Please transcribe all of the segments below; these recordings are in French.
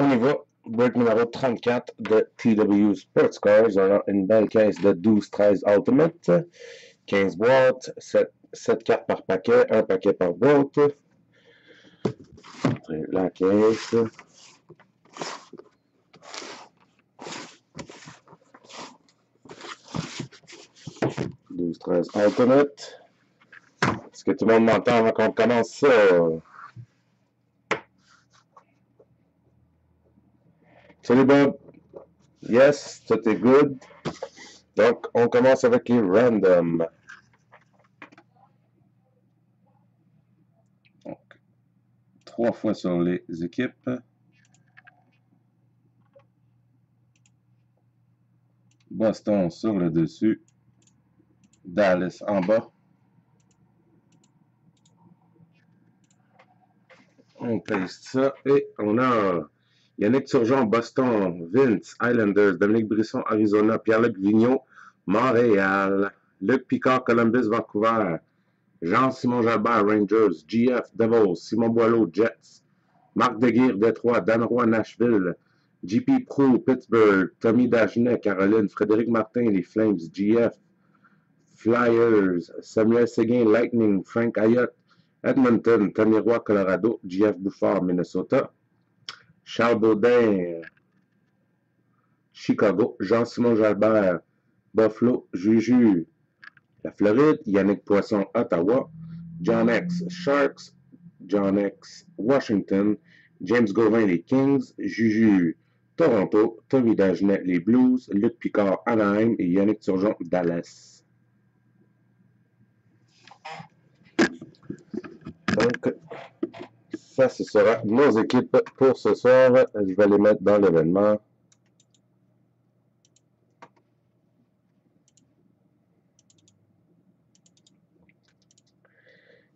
On y va. Break numéro 34 de TW Sports Cars. On a une belle caisse de 12-13 Ultimate. 15 boîtes, 7, 7 cartes par paquet, un paquet par boîte. La caisse. Ultimate. Est-ce que tout le monde m'entend avant qu'on commence ça? Salut Bob. Yes, tout est good. Donc, on commence avec les random. Donc, trois fois sur les équipes. Boston sur le dessus. Dallas en bas. On paste ça et on a Yannick Turgeon, Boston, Vince, Islanders, Dominique Brisson, Arizona, Pierre-Luc Vigneault, Montréal, Luc Picard, Columbus, Vancouver, Jean-Simon Jalbert, Rangers, GF, Devils, Simon Boileau, Jets, Marc Deguire, Détroit, Dan Roy, Nashville, JP Pro, Pittsburgh, Tommy Dagenet, Caroline, Frédéric Martin, les Flames, GF, Flyers, Samuel Seguin, Lightning, Frank Ayotte, Edmonton, Tommy Roy, Colorado, GF Bouffard, Minnesota, Charles Baudin, Chicago, Jean-Simon Jalbert, Buffalo, Juju, la Floride, Yannick Poisson, Ottawa, John X, Sharks, John X, Washington, James Gauvin, les Kings, Juju, Toronto, Tommy Dagenet, les Blues, Luc Picard, Anaheim et Yannick Turgeon, Dallas. Ça, ce sera nos équipes pour ce soir. Je vais les mettre dans l'événement.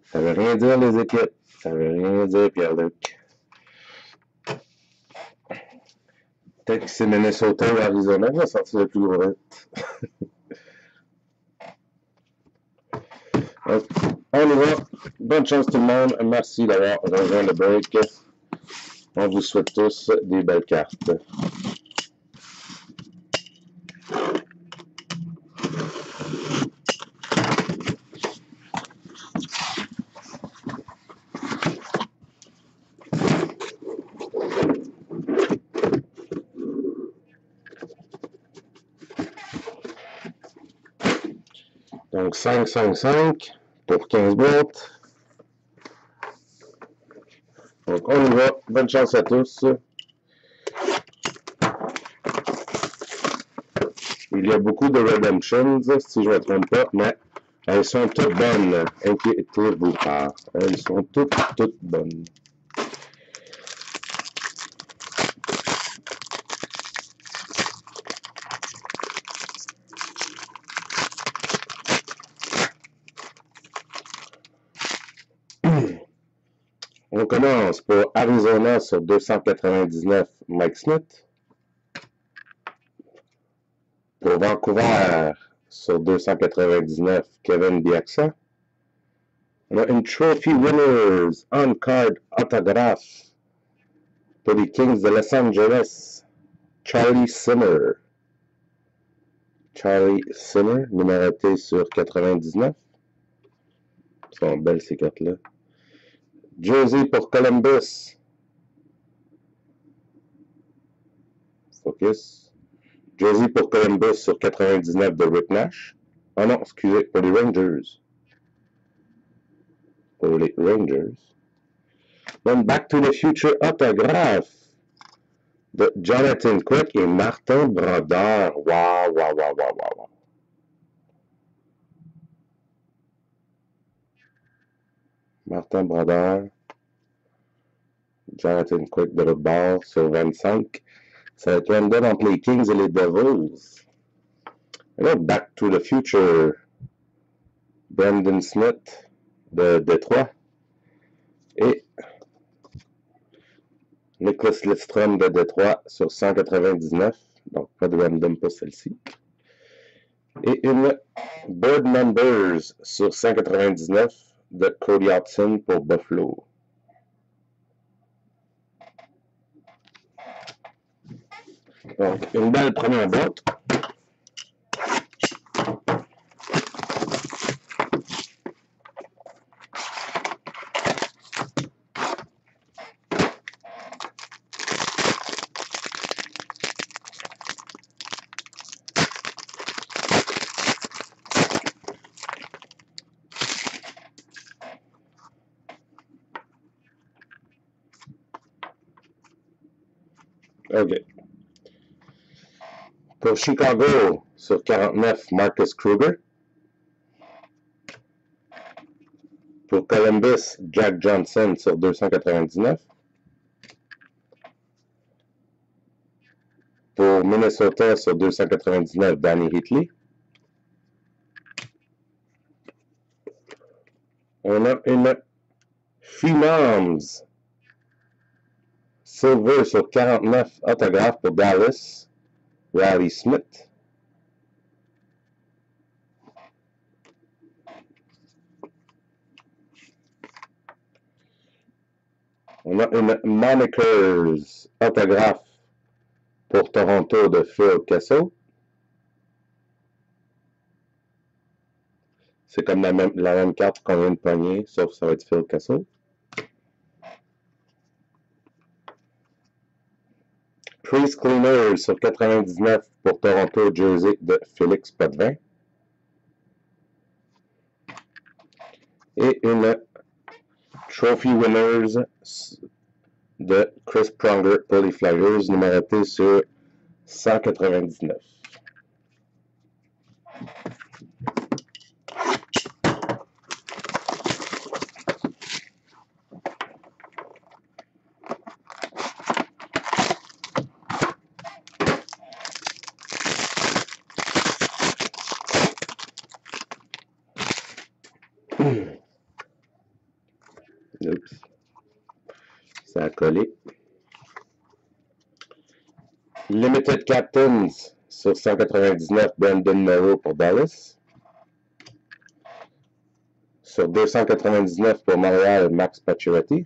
Ça veut rien dire, les équipes. Ça veut rien dire, Pierre-Luc. C'est Minnesota ou Arizona qui va sortir le plus gros On y va. Bonne chance tout le monde. Merci d'avoir rejoint le break. On vous souhaite tous des belles cartes. Donc 5, 5, 5 pour 15 boîtes. Donc on y va. Bonne chance à tous. Il y a beaucoup de redemptions, si je ne me trompe pas, mais elles sont toutes bonnes. Inquiétez-vous pas. Elles sont toutes, toutes bonnes. On commence pour Arizona sur 299, Mike Smith. Pour Vancouver sur 299, Kevin Biaxa. On a une Trophy Winners on-card autographe pour les Kings de Los Angeles, Charlie Simmer. Charlie Simmer, numéroté sur 99. Ils sont belles ces cartes-là. Jersey pour Columbus. Focus. Jersey pour Columbus sur 99 de Rick Nash. Ah non, excusez, pour les Rangers. Pour les Rangers. Then Back to the Future autographe de Jonathan Quick et Martin Brodeur. Wow, wow, wow, wow, wow, Martin Brodeur, Jonathan Quick de l'autre sur 25. Ça va être random entre les Kings et les Devils. Et là, Back to the Future, Brandon Smith de Détroit. Et Nicholas Lidstrom de Détroit sur 199. Donc, pas de random pour celle-ci. Et une Bird Numbers sur 199 the Cody Hudson pour Buffalo. Donc, une belle première boîte. Chicago, sur 49, Marcus Kruger. Pour Columbus, Jack Johnson sur 299. Pour Minnesota sur 299, Danny Hitley. On a une Phenoms Silver sur 49 autographes pour Dallas, Riley Smith. On a une Monikers autographe pour Toronto de Phil Kessel. C'est comme la même, la même carte qu'on vient de pogner, sauf ça va être Phil Kessel. Freeze Cleaner sur 99 pour Toronto Jersey de Félix Potvin. Et une Trophy Winners de Chris Pronger pour les Flyers, numérotée sur 199. 199, Brandon Morrow pour Dallas. Sur 299 pour Montréal, Max Pacioretty.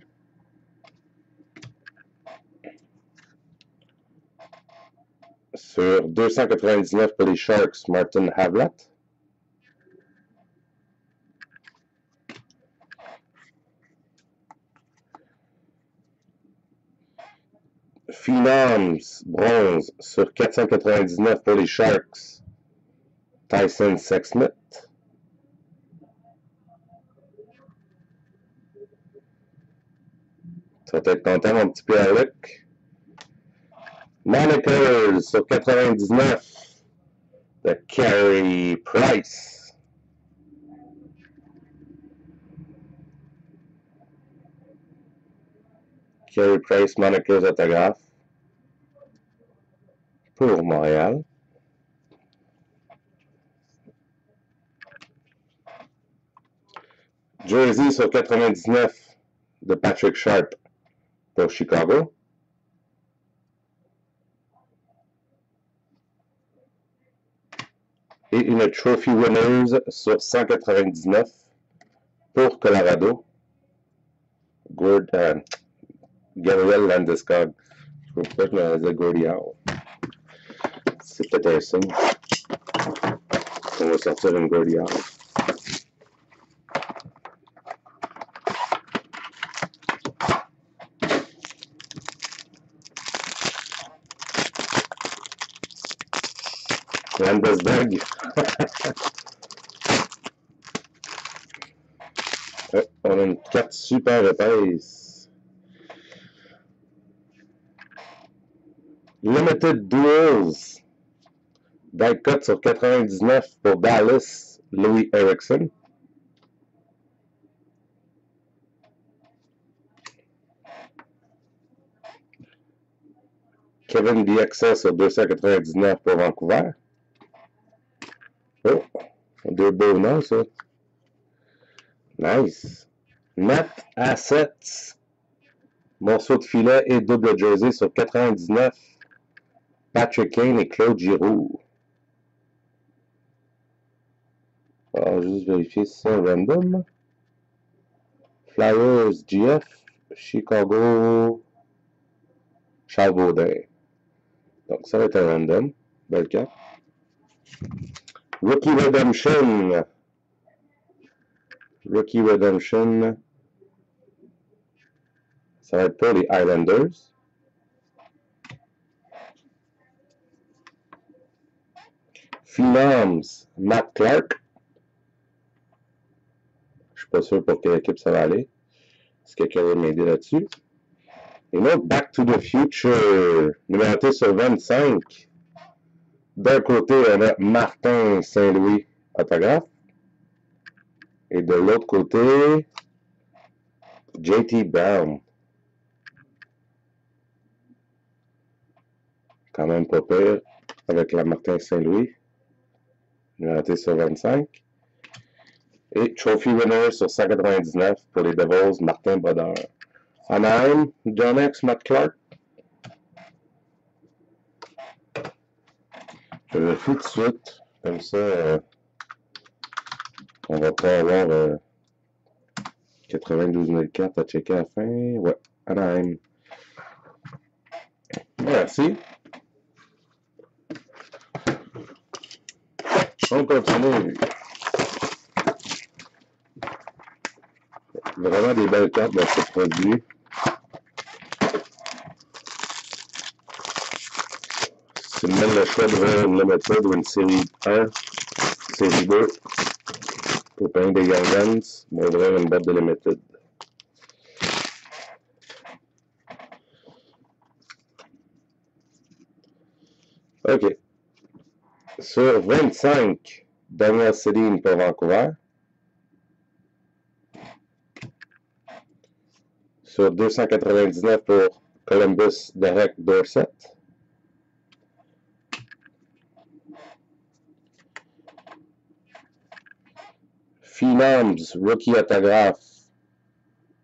Sur 299 pour les Sharks, Martin Havlat. Phenoms, bronze, sur 499 pour les Sharks, Tyson Sexsmith. Tu vas être content, mon petit Pierre-Luc. Monikers sur 99 de Carey Price. Carey Price Monikers autographe pour Montréal. Jersey sur 99 de Patrick Sharp pour Chicago. Et une Trophy Winners sur 199 pour Colorado. Gord, euh, Gabriel Landeskog. Je ne sais pas pourquoi je Gordy Howe. C'est peut-être un signe. On va sortir une Gordy Howe. Landesberg. oh, on a une carte super épaisse. Limited Duels. Die cut sur 99 pour Dallas, Louis Erickson. Kevin DXA sur 299 pour Vancouver. Oh, deux beaux noms, ça. Nice. Net Assets. Morceau de filet et double jersey sur 99. Patrick Kane et Claude Giroux. Va juste vérifier c'est random. Flyers GF. Chicago. Charles. Donc, ça va être un random. Belle carte. Rookie Redemption. Rookie Redemption. Ça va être pour les Islanders. Phenoms, Matt Clark. Suis pas sûr pour quelle équipe ça va aller. Est-ce que quelqu'un va m'aider là-dessus? Et là, Back to the Future, numéroté sur 25. D'un côté, on a Martin Saint-Louis, autographe. Et de l'autre côté, JT Brown. Quand même pas pire avec la Martin Saint-Louis. Numéroté sur 25. Et Trophy Winner sur 199 pour les Devils, Martin Brodeur. Anaheim, John X, Matt Clark. Je le fais tout de suite. Comme ça, euh, on va pas avoir euh, 92 000 cartes à checker à la fin. Ouais, Anaheim. Merci. On continue. Vraiment des belles cartes dans ce produit. Tu me donnes le choix de une limited ou une série 1, série 2, pour payer des on va ouvrir une boîte de limited. OK. Sur 25, Daniel Céline pour Vancouver. Sur 299 pour Columbus, Derek Dorset. Phenoms, rookie autographe,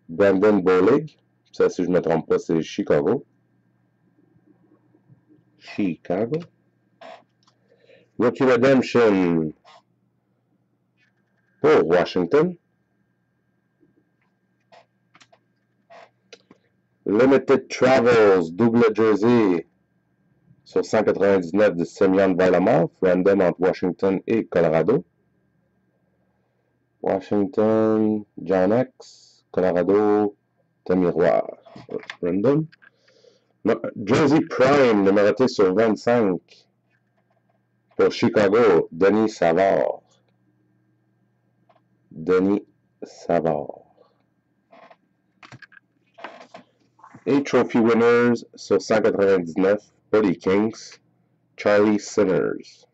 Brandon Bowlig. Ça, si je ne me trompe pas, c'est Chicago. Chicago. Rookie Redemption pour Washington. Limited Travels, double jersey sur 199 de Semyon Varlamov, random entre Washington et Colorado. Washington, John X, Colorado, Tamiroir, random. Jersey Prime, numéroté sur 25 pour Chicago, Denis Savard. Denis Savard. Et Trophy Winners sur 199 pour les Kings, Charlie Sinners.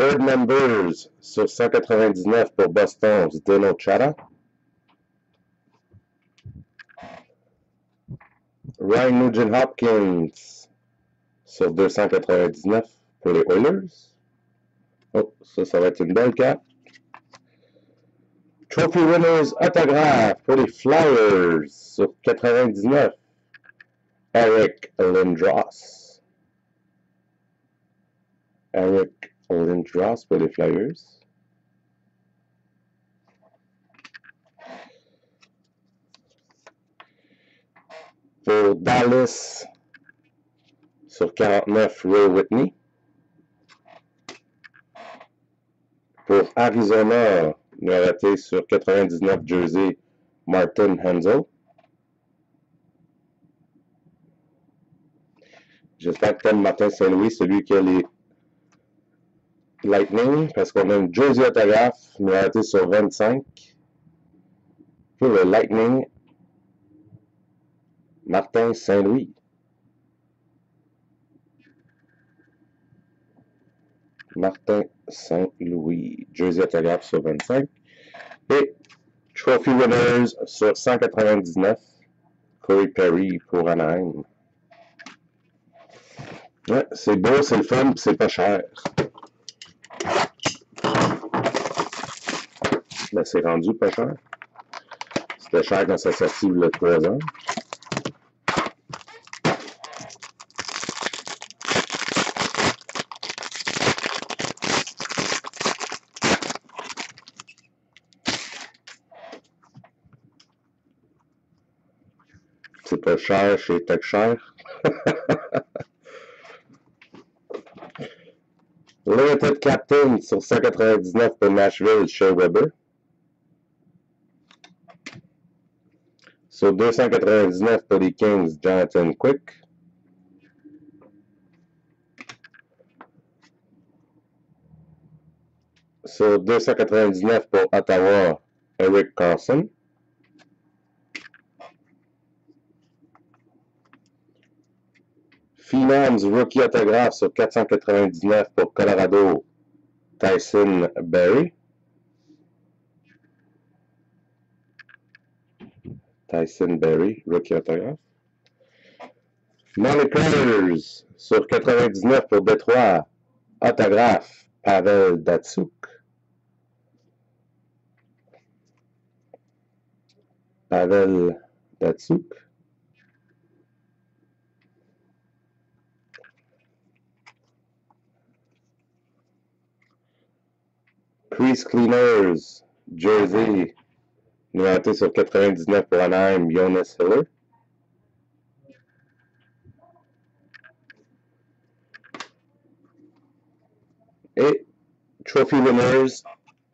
Bird Numbers sur 199 pour Boston, Zdeno Chara. Ryan Nugent Hopkins sur 299 pour les Oilers. Oh, ça, ça va être une belle carte. Trophy Winners autographe pour les Flyers sur 99. Eric Lindros. Eric Pour Flyers. Pour Dallas, sur 49, Ray Whitney. Pour Arizona, numéroté sur 99 jersey, Martin Hensel. J'espère que Martin Saint-Louis, celui qui a les Lightning, parce qu'on a une jersey autographe numéroté sur 25. Pour le Lightning, Martin Saint-Louis. Martin Saint-Louis. Jersey autographe sur 25. Et Trophy Winners sur 199. Corey Perry pour Anaheim. Ouais, c'est beau, c'est le fun, c'est pas cher. Ça s'est rendu pas cher. C'était cher quand ça sortit a 3 ans. C'est pas cher chez Tech Cher. Limited Captain sur 199 pour Nashville chez Weber. Sur 299 pour les Kings, Jonathan Quick. Sur 299 pour Ottawa, Eric Carson. Phenoms Rookie Autograph sur 499 pour Colorado, Tyson Berry. Tyson Berry, Rookie Autograph. Monikers sur 99 pour Detroit, Autographe, Pavel Datsuk. Pavel Datsuk. Crease Cleaners, Jersey, numéroté sur 99 pour Anaheim, Jonas Hiller. Et Trophy Winners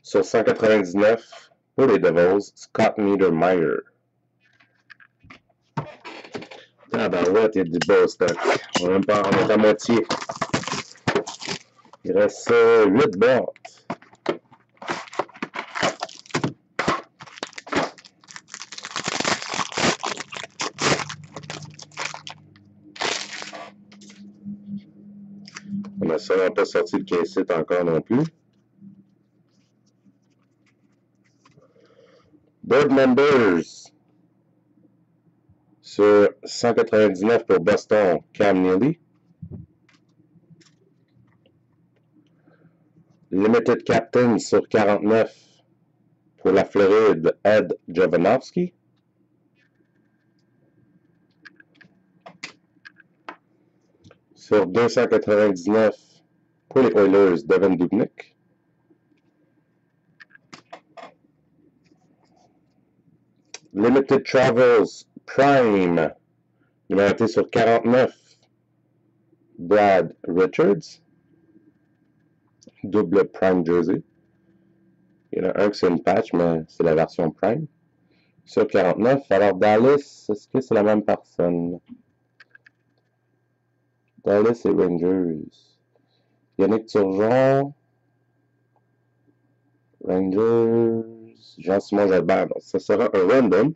sur 199 pour les Devils, Scott Niedermeyer. Ah ben ouais, a du beau stock. On est à moitié. Il reste 8 boîtes. Pas sorti le caisse encore non plus. Board Members sur 199 pour Boston, Cam Neely. Limited Captain sur 49 pour la Floride, Ed Jovanovski. Sur 299 pour les Oilers, Devin Dubnik. Limited Travels Prime, numéroté sur 49, Brad Richards. Double Prime Jersey. Il y en a un qui c'est une patch, mais c'est la version Prime. Sur 49. Alors Dallas, est-ce que c'est la même personne? Dallas et Rangers. Yannick Turgeon. Rangers. Jean-Simon Jalbert. Ça sera un random.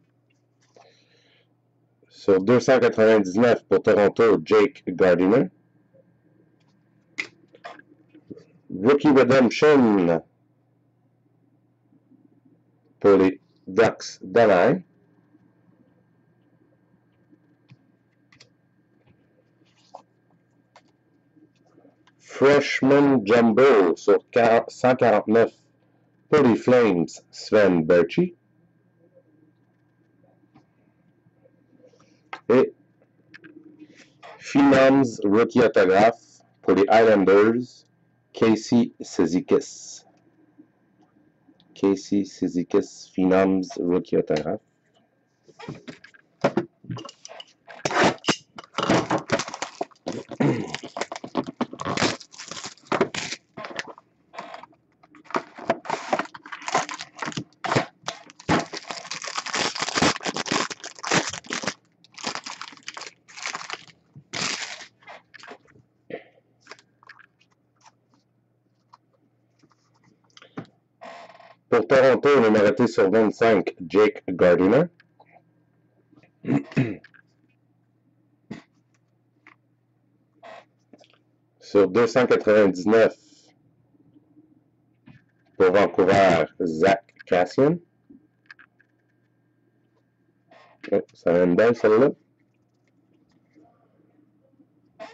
Sur 299 pour Toronto, Jake Gardiner. Rookie Redemption pour les Ducks d'Alain. Freshman Jumbo sur 149 pour les Flames, Sven Berchi. Et Phenoms Rookie Autograph pour les Islanders, Casey Sezikis. Casey Sezikis, Phenoms Rookie Autograph. Pour Numéroté sur 25, Jake Gardiner. sur 299, pour Vancouver, Zach Cassian. Oh, ça va belle celle-là.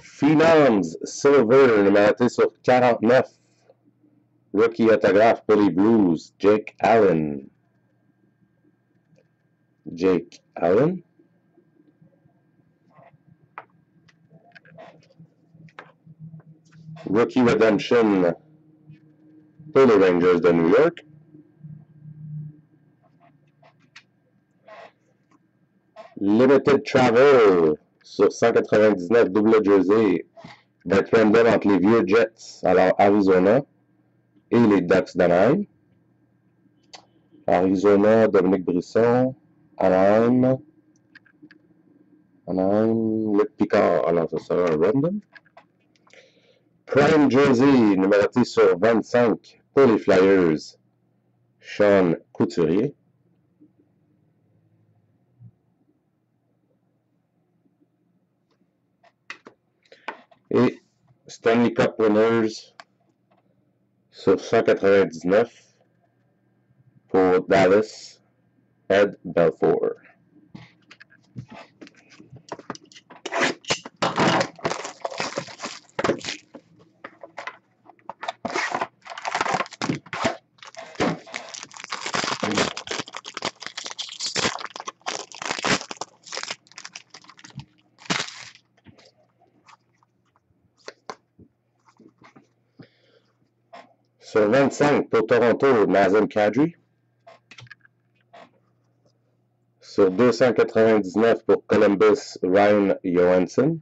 Phenoms Silver, numéroté sur 49, Rookie autographe pour Blues, Jake Allen. Jake Allen? Rookie Redemption pour les Rangers de New York. Limited Travel sur 199 double jersey va être entre les vieux Jets, alors Arizona et les Ducks d'Anaheim. Arizona, Dominique Brisson, Anaheim, Anaheim, Luc Picard, alors ça sera random. Prime Jersey, numéroté sur 25 pour les Flyers, Sean Couturier. Et Stanley Cup Winners sur 199 pour Dallas, Ed Belfour. Sur 25 pour Toronto, Nazem Kadri. Sur 299 pour Columbus, Ryan Johansson.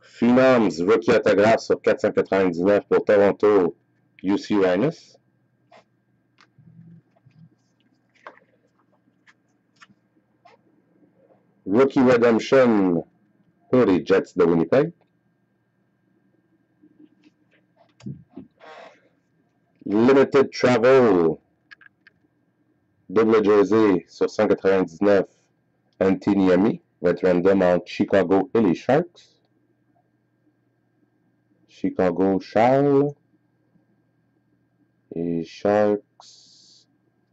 Phenoms, rookie autographe sur 499 pour Toronto, UC Rhinus. Rookie Redemption pour Jets de Winnipeg. Limited Travel, double jersey sur 199, Antiniami, random entre Chicago et les Sharks. Chicago Charles et Sharks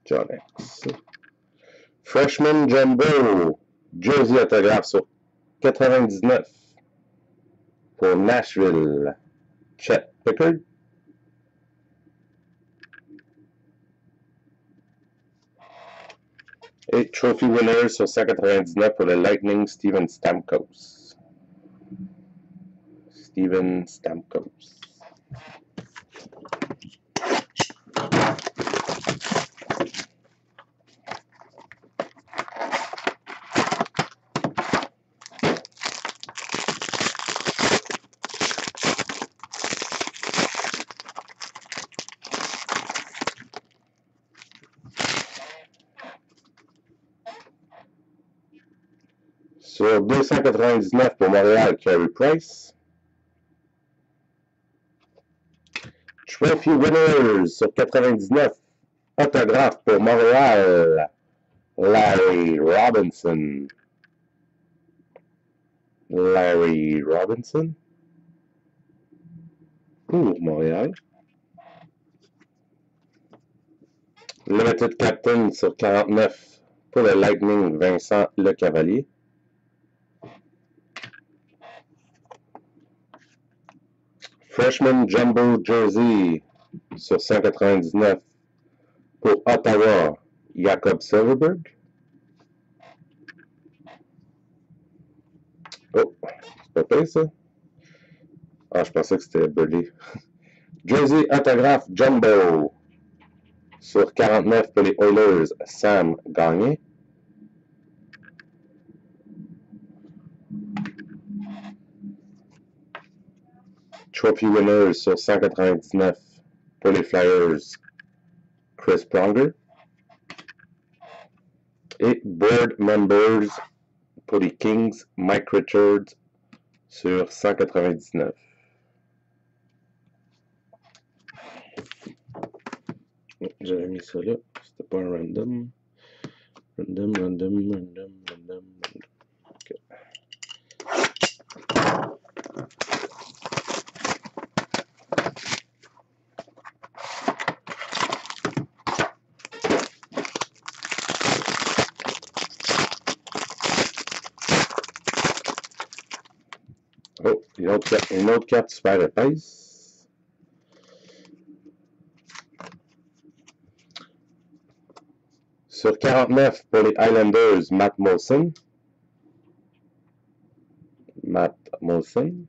John X. Freshman Jumbo, jersey autographe sur 99 pour Nashville, Chet Pickard. Et trophy winner sur 199 pour le Lightning, Steven Stamkos. Steven Stamkos. Sur 299 pour Montréal, Carey Price. Trophy Winners sur 99. Autographe pour Montréal, Larry Robinson. Larry Robinson. Pour Montréal. Limited Captain sur 49 pour le Lightning, Vincent Le Cavalier. Freshman Jumbo Jersey sur 199 pour Ottawa, Jacob Silverberg. Oh, c'est pas pire ça? Ah, je pensais que c'était Burley. Jersey autographe Jumbo sur 49 pour les Oilers, Sam Gagné. Trophy winners sur 199 pour les Flyers, Chris Pronger. Et board members pour les Kings, Mike Richards sur 199. J'avais mis ça là, c'était pas un random. Random, random, random, random, random. Ok. Une autre, carte, super épaisse. Sur 49 pour les Islanders, Matt Molson. Matt Molson.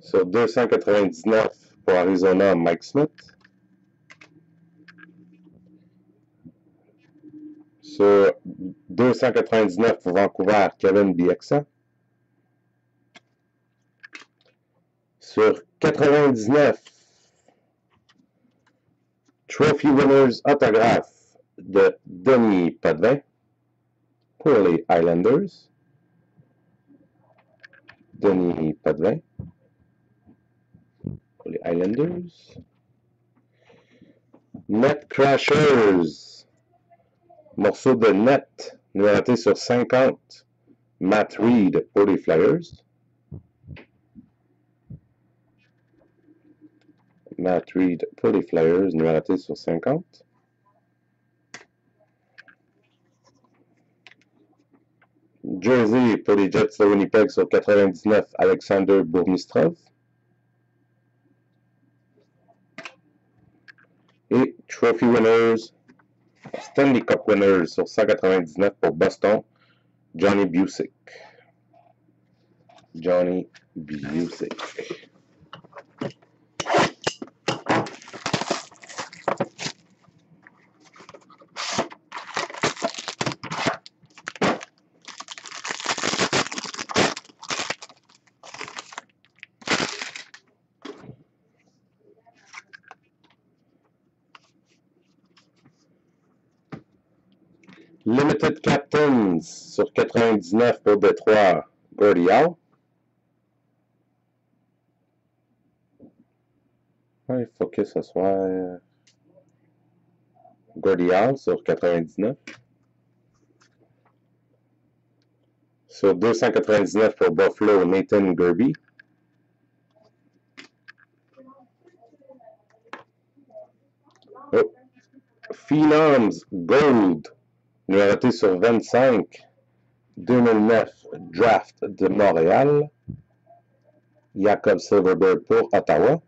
Sur 299 pour Arizona, Mike Smith. Sur 299 pour Vancouver, Kevin Bieksa. Sur 99, Trophy Winners autographe de Denis Padvin pour les Islanders. Denis Padvin pour les Islanders. Net Crashers, morceau de net, numéroté sur 50. Matt Reed pour les Flyers. Matt Reed pour les Flyers, numéroté sur 50. Jersey pour les Jets de Winnipeg sur 99, Alexander Bourmistrov. Et Trophy Winners, Stanley Cup Winners sur 199 pour Boston, Johnny Busick. Johnny Busick. Limited Captains sur 99 pour Détroit, Gordy. Ouais, que ce soit Gordy sur 99. Sur 299 pour Buffalo, Nathan Gerby. Oh. Phenoms Gold numéroté sur 25, 2009, draft de Montréal, Jacob Silverberg pour Ottawa.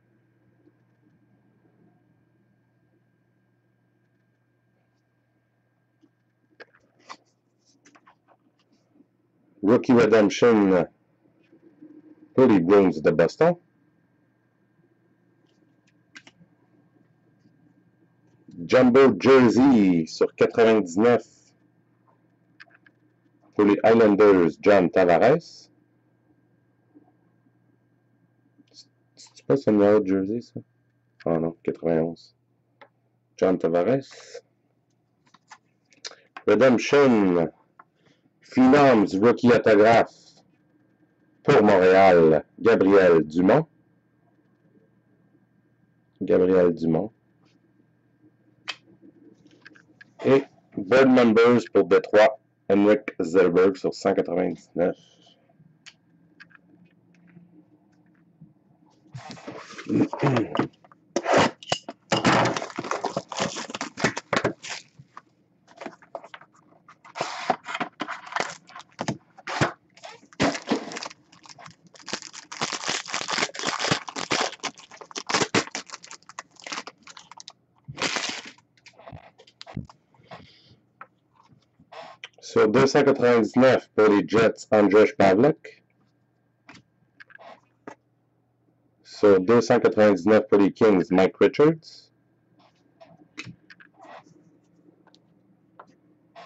Rookie Redemption pour les Bruins de Boston. Jumbo Jersey sur 99 pour les Islanders, John Tavares. C'est pas son numéro de jersey, ça? Ah non, 91. John Tavares. Redemption. Phenoms, rookie autographe. Pour Montréal, Gabriel Dumont. Gabriel Dumont. Et Board Members pour Détroit, Henrik Zellberg sur 199. Sur 299 pour les Jets, Andrzej Pavlik. Sur 299 pour les Kings, Mike Richards.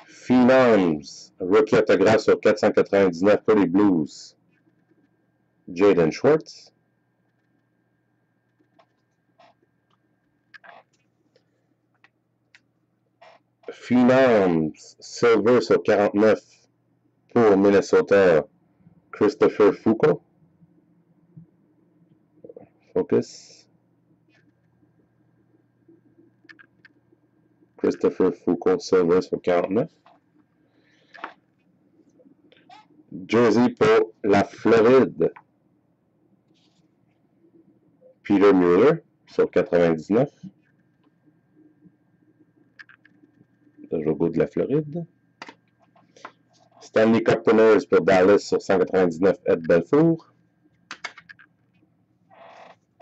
Phenoms, rookie autographe sur 499 pour Blues, Jaden Schwartz. Phenoms, silver sur 49 pour Minnesota, Christopher Foucault. Focus. Christopher Foucault, silver sur 49. Jersey pour la Floride. Peter Mueller sur 99. Le logo de la Floride. Stanley Cup pour Dallas sur 199, Ed Belfour.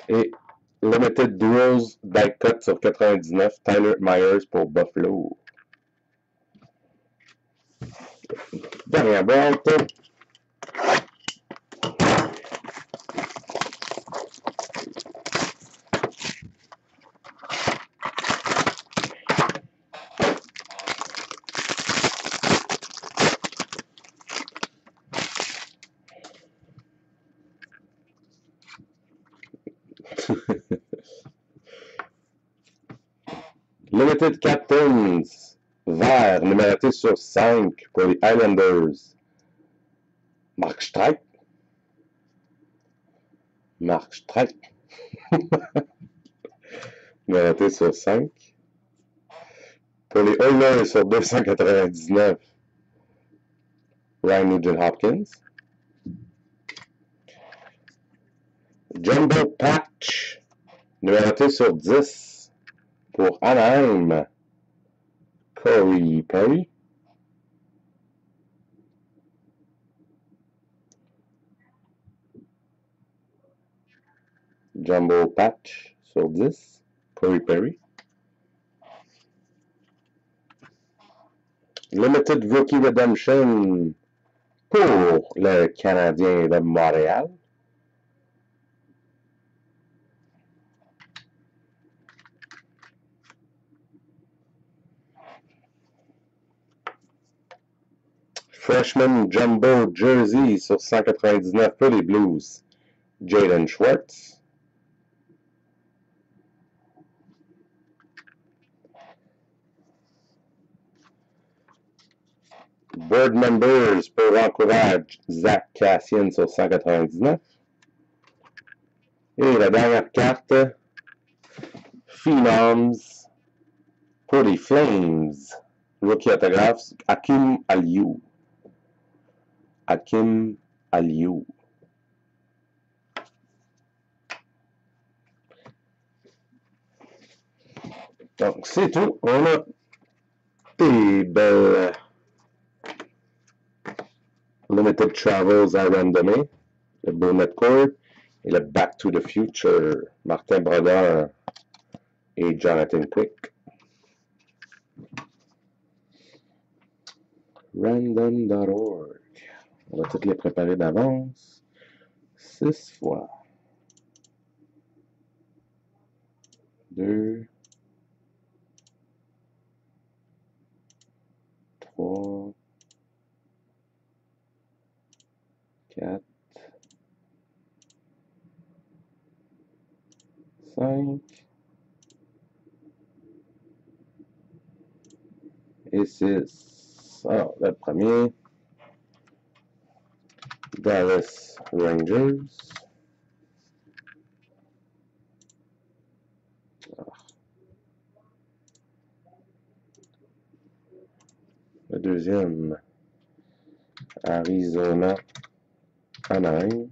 Et Limited Duels Die Cut sur 99, Tyler Myers pour Buffalo. Dernière boîte. Limited Captains, vert, numéroté sur 5 pour les Islanders. Mark Strike. Mark Strike. numéroté sur 5. Pour les Oilers sur 299, Ryan Nugent Hopkins. Jumbo Patch, numéroté sur 10 pour Anaheim, Corey Perry. Jumbo Patch sur 10, Corey Perry. Limited Rookie Redemption pour le Canadien de Montréal. Freshman Jumbo Jersey sur 199 pour Blues. Jaden Schwartz. Board members pour Vancouver, Zach Cassian sur 199. Et la dernière carte, Phenoms pour Flames. Rookie autographe, Hakim Aliou. Hakim Aliou? Donc, c'est tout. On a des belles Limited Travels à randomer, le Bonnet Court et le Back to the Future, Martin Brodeur et Jonathan Quick. Random.org. On va toutes les préparer d'avance. Six fois. Deux. Trois. Quatre. Cinq. Et six. Alors, le premier. Dallas Rangers. Le deuxième, Arizona Anaheim.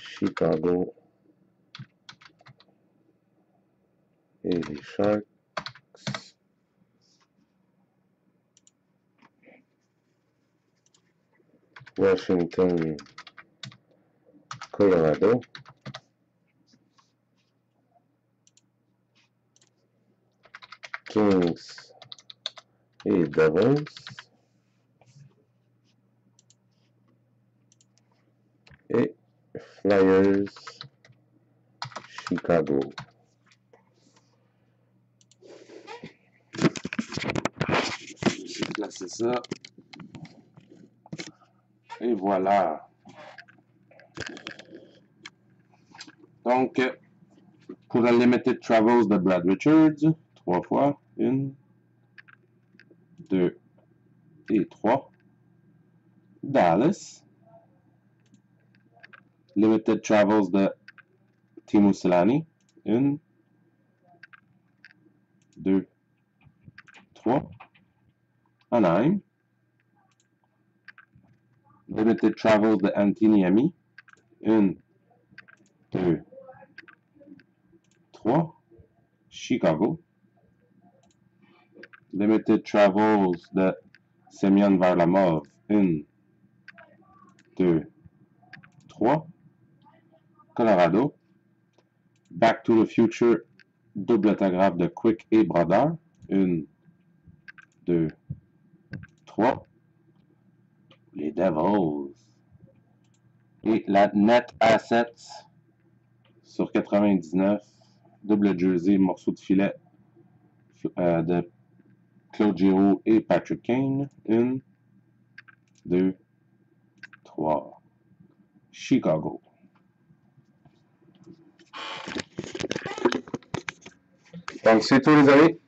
Chicago et les Sharks. Washington, Colorado. Kings et Devils. Et Flyers, Chicago. Placé ça. Voilà. Donc, pour Unlimited Travels de Brad Richards, trois fois. Une, deux et trois. Dallas. Limited Travels de Timo Solani. Une, deux, trois. Anaheim. Limited Travels de Antiniami. Une, deux, trois. Chicago. Limited Travels de Semyon Varlamov. Une, deux, trois. Colorado. Back to the Future, double autographe de Quick et Brodeur. Une, deux, trois. Les Devils. Et la Net Assets sur 99, double jersey, morceau de filet euh, de Claude Giroux et Patrick Kane. Une, deux, trois. Chicago. Donc, c'est tout, les amis.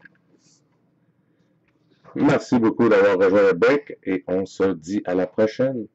Merci beaucoup d'avoir rejoint le break et on se dit à la prochaine.